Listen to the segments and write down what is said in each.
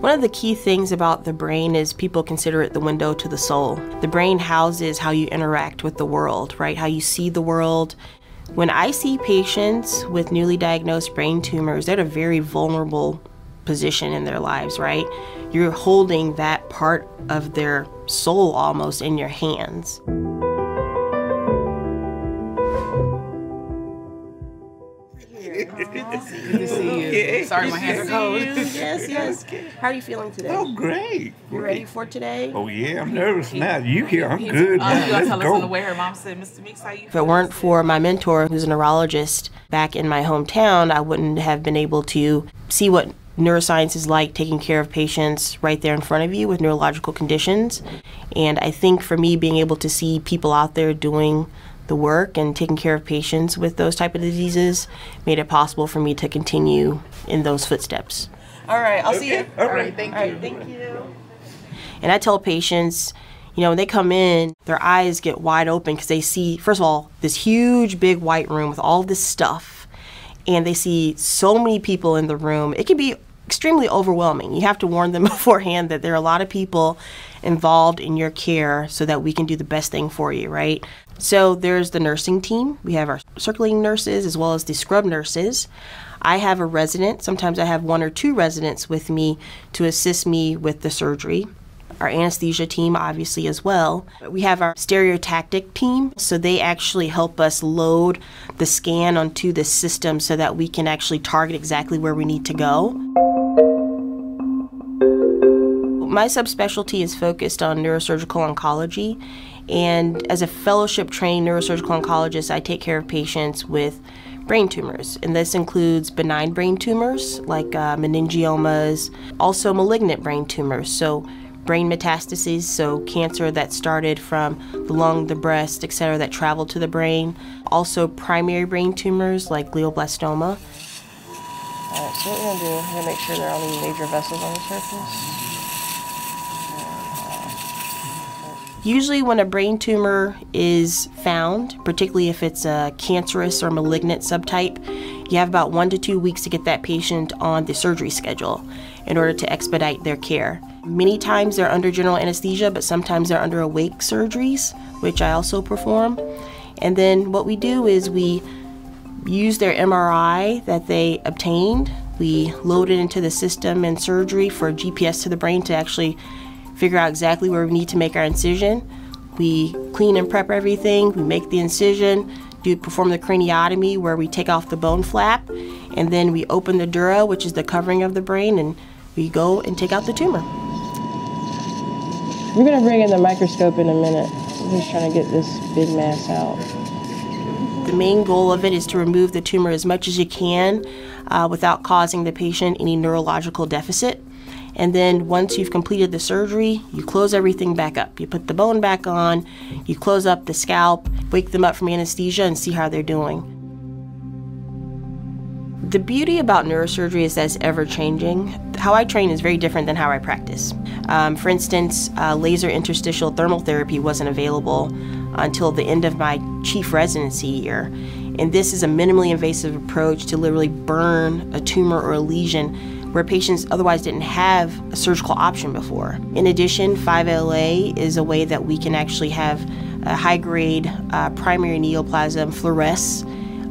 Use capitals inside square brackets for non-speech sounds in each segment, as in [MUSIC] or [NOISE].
One of the key things about the brain is people consider it the window to the soul. The brain houses how you interact with the world, right? How you see the world. When I see patients with newly diagnosed brain tumors, they're at a very vulnerable position in their lives, right? You're holding that part of their soul almost in your hands. [LAUGHS] Good to see you. Okay. Sorry, my hands are cold. yes, [LAUGHS] yes. How are you feeling today? Oh, great. You ready for today? Oh, yeah, I'm nervous now. You here, I'm good. Oh, now. you Let's tell us go. on the way. Her mom said, Mr. Meeks, how you If it weren't for my mentor, who's a neurologist back in my hometown, I wouldn't have been able to see what neuroscience is like taking care of patients right there in front of you with neurological conditions. And I think for me, being able to see people out there doing the work and taking care of patients with those type of diseases made it possible for me to continue in those footsteps. All right, I'll see you. All right. Thank All you. right, thank you. And I tell patients, you know, when they come in, their eyes get wide open because they see, first of all, this huge, big white room with all this stuff, and they see so many people in the room. It can be extremely overwhelming. You have to warn them [LAUGHS] beforehand that there are a lot of people involved in your care so that we can do the best thing for you, right? So there's the nursing team. We have our circulating nurses as well as the scrub nurses. I have a resident. Sometimes I have one or two residents with me to assist me with the surgery. Our anesthesia team, obviously, as well. We have our stereotactic team, so they actually help us load the scan onto the system so that we can actually target exactly where we need to go. My subspecialty is focused on neurosurgical oncology, and as a fellowship trained neurosurgical oncologist, I take care of patients with brain tumors, and this includes benign brain tumors like uh, meningiomas, also malignant brain tumors, so brain metastases, so cancer that started from the lung, the breast, etc., that traveled to the brain, also primary brain tumors like glioblastoma. All right, so what we're gonna do, we're gonna make sure there aren't any major vessels on the surface. Usually, when a brain tumor is found, particularly if it's a cancerous or malignant subtype, you have about one to two weeks to get that patient on the surgery schedule in order to expedite their care. Many times they're under general anesthesia, but sometimes they're under awake surgeries, which I also perform. And then what we do is we use their MRI that they obtained. We load it into the system in surgery for GPS to the brain to actually figure out exactly where we need to make our incision. We clean and prep everything. We make the incision, do perform the craniotomy where we take off the bone flap, and then we open the dura, which is the covering of the brain, and we go and take out the tumor. We're gonna bring in the microscope in a minute. I'm just trying to get this big mass out. The main goal of it is to remove the tumor as much as you can uh, without causing the patient any neurological deficit. And then once you've completed the surgery, you close everything back up. You put the bone back on, you close up the scalp, wake them up from anesthesia, and see how they're doing. The beauty about neurosurgery is that it's ever changing. How I train is very different than how I practice. Um, for instance, uh, laser interstitial thermal therapy wasn't available until the end of my chief residency year. And this is a minimally invasive approach to literally burn a tumor or a lesion where patients otherwise didn't have a surgical option before. In addition, 5-ALA is a way that we can actually have a high grade uh, primary neoplasm fluoresce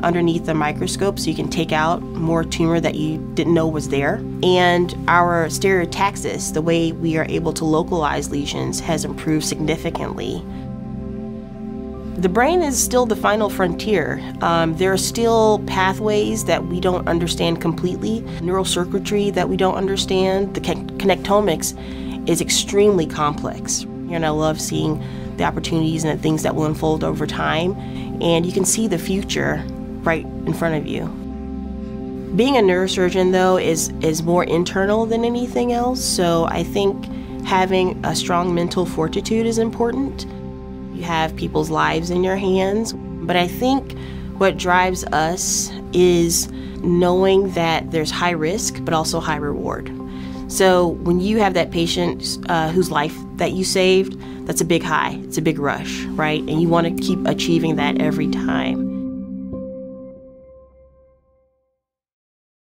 underneath the microscope so you can take out more tumor that you didn't know was there. And our stereotaxis, the way we are able to localize lesions, has improved significantly. The brain is still the final frontier. Um, there are still pathways that we don't understand completely, neural circuitry that we don't understand. The connectomics is extremely complex. And I love seeing the opportunities and the things that will unfold over time. And you can see the future right in front of you. Being a neurosurgeon, though, is, is more internal than anything else. So I think having a strong mental fortitude is important. You have people's lives in your hands. But I think what drives us is knowing that there's high risk, but also high reward. So when you have that patient uh, whose life that you saved, that's a big high. It's a big rush, right? And you want to keep achieving that every time.